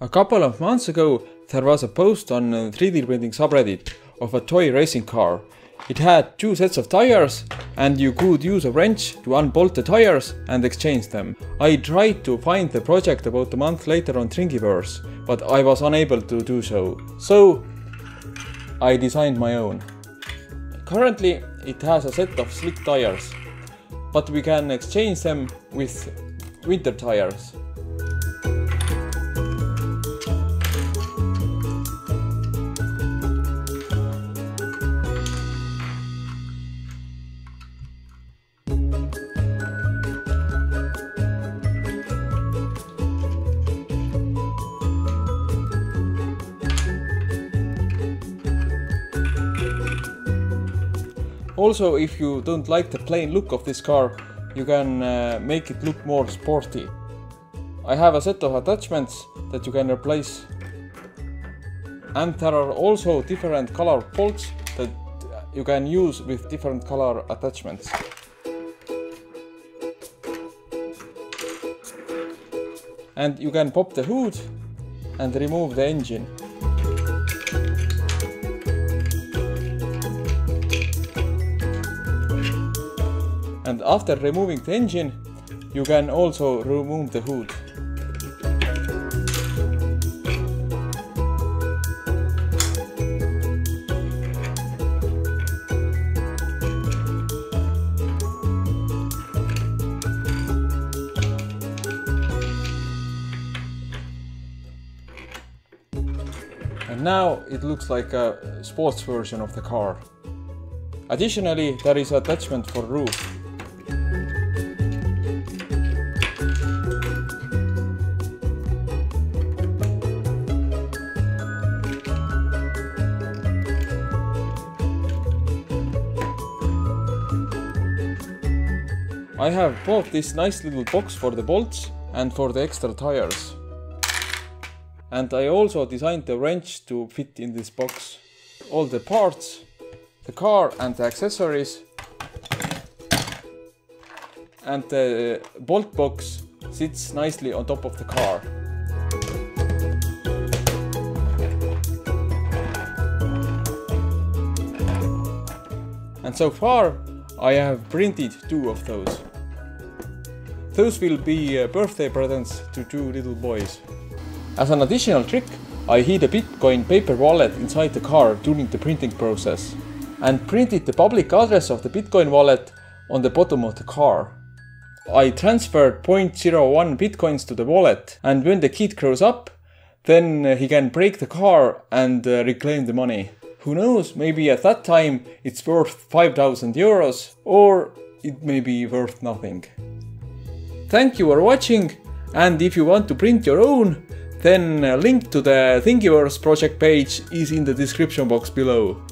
A couple of months ago, there was a post on uh, a 3D printing subreddit of a toy racing car. It had two sets of tires, and you could use a wrench to unbolt the tires and exchange them. I tried to find the project about a month later on Thingiverse, but I was unable to do so. So, I designed my own. Currently, it has a set of slick tires, but we can exchange them with winter tires. Also, if you don't like the plain look of this car, you can uh, make it look more sporty. I have a set of attachments that you can replace. And there are also different color bolts that you can use with different color attachments. And you can pop the hood and remove the engine. And after removing the engine, you can also remove the hood. And now it looks like a sports version of the car. Additionally, there is attachment for roof. I have bought this nice little box for the bolts and for the extra tires. And I also designed the wrench to fit in this box. All the parts, the car and the accessories and the bolt box sits nicely on top of the car. And so far I have printed two of those. Those will be uh, birthday presents to two little boys. As an additional trick, I hid a Bitcoin paper wallet inside the car during the printing process and printed the public address of the Bitcoin wallet on the bottom of the car. I transferred 0.01 Bitcoins to the wallet and when the kid grows up, then uh, he can break the car and uh, reclaim the money. Who knows, maybe at that time it's worth 5000 euros or it may be worth nothing. Thank you for watching and if you want to print your own, then a link to the Thingiverse project page is in the description box below.